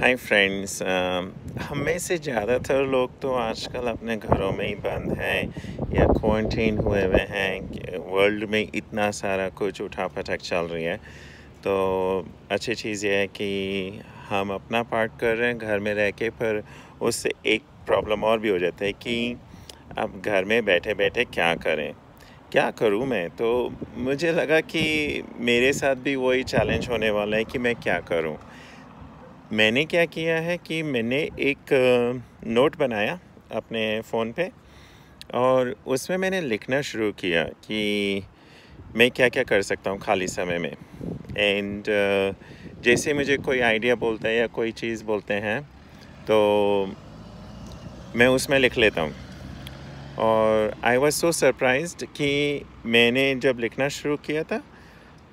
Hi friends हम में से ज़्यादातर लोग तो आजकल अपने घरों में ही बंद हैं या क्वारंटीन हुए हुए हैं वर्ल्ड में इतना सारा कुछ उठा पटक चल रही है। तो अच्छी चीज़ यह है कि हम अपना पार्ट कर रहे हैं, घर में रह के, पर उससे एक प्रॉब्लम और भी हो जाता है कि अब घर में बैठे बैठे क्या करें? क्या करूँ मैं? तो मुझे लगा कि मेरे साथ भी वही चैलेंज होने वाला है कि मैं क्या करूँ? मैंने क्या किया है कि मैंने एक नोट बनाया अपने फ़ोन पे और उसमें मैंने लिखना शुरू किया कि मैं क्या क्या कर सकता हूँ खाली समय में। एंड uh, जैसे मुझे कोई आइडिया बोलता है या कोई चीज़ बोलते हैं तो मैं उसमें लिख लेता हूँ। और आई वॉज़ सो सरप्राइज्ड कि मैंने जब लिखना शुरू किया था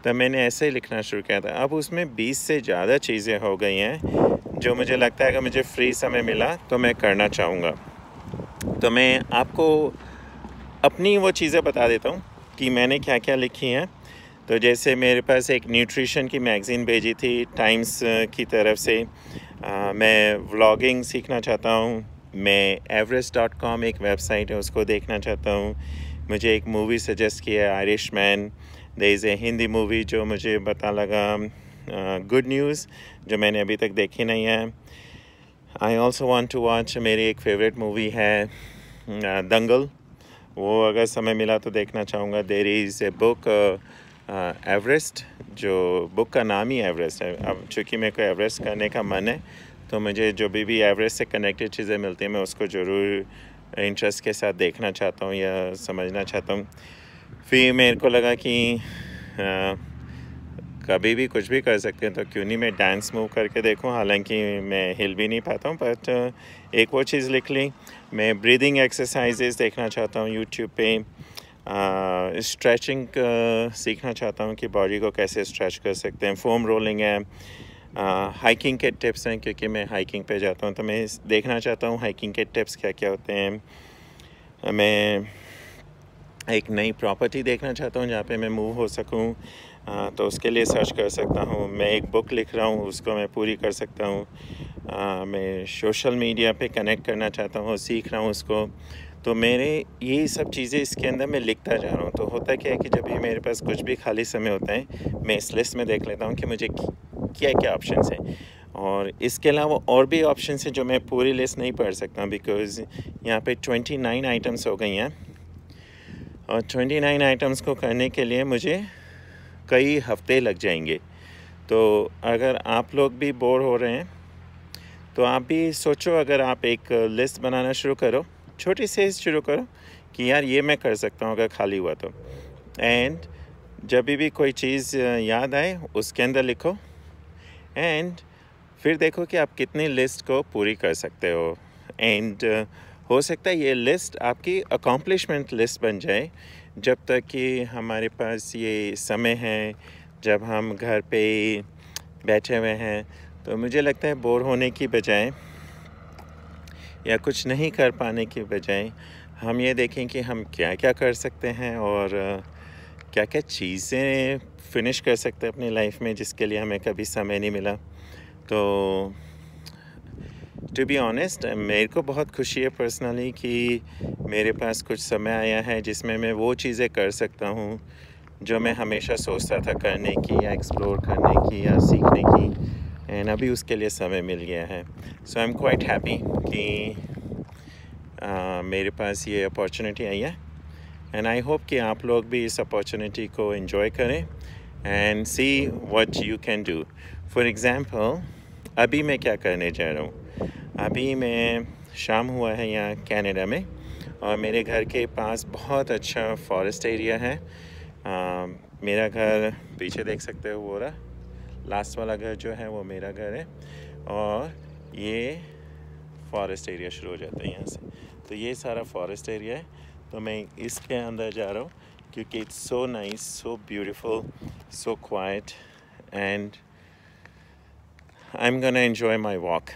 तब मैंने ऐसे ही लिखना शुरू किया था। अब उसमें 20 से ज़्यादा चीज़ें हो गई हैं जो मुझे लगता है अगर मुझे फ्री समय मिला तो मैं करना चाहूँगा। तो मैं आपको अपनी वो चीज़ें बता देता हूँ कि मैंने क्या क्या लिखी हैं। तो जैसे मेरे पास एक न्यूट्रिशन की मैगज़ीन भेजी थी टाइम्स की तरफ़ से। आ, मैं व्लॉगिंग सीखना चाहता हूँ मैं एवरेस्ट डॉट कॉम एक वेबसाइट है उसको देखना चाहता हूँ। मुझे एक मूवी सजेस्ट किया है Irishman. They is a Hindi movie जो मुझे पता लगा गुड न्यूज़ जो मैंने अभी तक देखी नहीं है। I also want to watch मेरी एक फेवरेट मूवी है दंगल। वो अगर समय मिला तो देखना चाहूँगा। There is a book Everest जो बुक का नाम ही एवरेस्ट है। अब चूँकि मेरे को एवरेस्ट करने का मन है तो मुझे जो भी भी एवरेस्ट से कनेक्टेड चीज़ें मिलती हैं, मैं उसको ज़रूर इंटरेस्ट के साथ देखना चाहता हूँ या समझना चाहता हूँ। फिर मेरे को लगा कि कभी भी कुछ भी कर सकते हैं तो क्यों नहीं मैं डांस मूव करके देखूँ? हालाँकि मैं हिल भी नहीं पाता हूँ बट एक वो चीज़ लिख ली। मैं ब्रीदिंग एक्सरसाइजेस देखना चाहता हूँ यूट्यूब पे। स्ट्रेचिंग सीखना चाहता हूँ कि बॉडी को कैसे स्ट्रेच कर सकते हैं। फोम रोलिंग है। हाइकिंग के टिप्स हैं, क्योंकि मैं हाइकिंग पे जाता हूँ तो मैं देखना चाहता हूँ हाइकिंग के टिप्स क्या क्या होते हैं। मैं एक नई प्रॉपर्टी देखना चाहता हूँ जहाँ पे मैं मूव हो सकूँ। तो उसके लिए सर्च कर सकता हूँ। मैं एक बुक लिख रहा हूँ, उसको मैं पूरी कर सकता हूँ। मैं सोशल मीडिया पे कनेक्ट करना चाहता हूँ, सीख रहा हूँ उसको। तो मेरे ये सब चीज़ें इसके अंदर मैं लिखता जा रहा हूँ। तो होता क्या है कि जब भी मेरे पास कुछ भी खाली समय होता है, मैं इस लिस्ट में देख लेता हूँ कि मुझे क्या क्या ऑप्शन हैं। और इसके अलावा और भी ऑप्शन हैं जो मैं पूरी लिस्ट नहीं पढ़ सकता बिकॉज़ यहाँ पे 29 आइटम्स हो गई हैं। और 29 आइटम्स को करने के लिए मुझे कई हफ़्ते लग जाएँगे। तो अगर आप लोग भी बोर हो रहे हैं तो आप भी सोचो अगर आप एक लिस्ट बनाना शुरू करो, छोटी से शुरू करो कि यार ये मैं कर सकता हूँ अगर खाली हुआ तो। एंड जब भी कोई चीज़ याद आए, उसके अंदर लिखो। एंड फिर देखो कि आप कितनी लिस्ट को पूरी कर सकते हो। एंड हो सकता है ये लिस्ट आपकी अकॉम्प्लिशमेंट लिस्ट बन जाए। जब तक कि हमारे पास ये समय है, जब हम घर पे बैठे हुए हैं तो मुझे लगता है बोर होने की बजाय या कुछ नहीं कर पाने की बजाय हम ये देखें कि हम क्या क्या कर सकते हैं और क्या क्या चीज़ें फिनिश कर सकते हैं अपनी लाइफ में जिसके लिए हमें कभी समय नहीं मिला। तो टू बी ऑनेस्ट मेरे को बहुत खुशी है पर्सनली कि मेरे पास कुछ समय आया है जिसमें मैं वो चीज़ें कर सकता हूँ जो मैं हमेशा सोचता था करने की या एक्सप्लोर करने की या सीखने की एंड अभी उसके लिए समय मिल गया है। So I am quite happy कि uh, मेरे पास ये अपॉर्चुनिटी आई है एंड आई होप कि आप लोग भी इस अपॉर्चुनिटी को इन्जॉय करें and see what you can do for example अभी मैं क्या करने जा रहा हूँ? अभी मैं शाम हुआ है यहाँ कनाडा में और मेरे घर के पास बहुत अच्छा फॉरेस्ट एरिया है। आ, मेरा घर पीछे देख सकते हो वो रहा लास्ट वाला घर जो है वो मेरा घर है और ये फॉरेस्ट एरिया शुरू हो जाता है यहाँ से। तो ये सारा फॉरेस्ट एरिया है। तो मैं इसके अंदर जा रहा हूँ क्योंकि it's so nice so beautiful so quiet and I am gonna enjoy my walk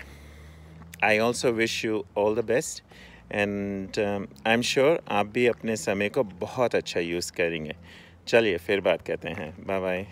I also wish you all the best and I am sure आप भी अपने समय को बहुत अच्छा यूज़ करेंगे। चलिए, फिर बात करते हैं। Bye bye